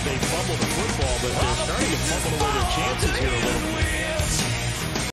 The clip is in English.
as they fumble the football, but they're starting to fumble away their chances here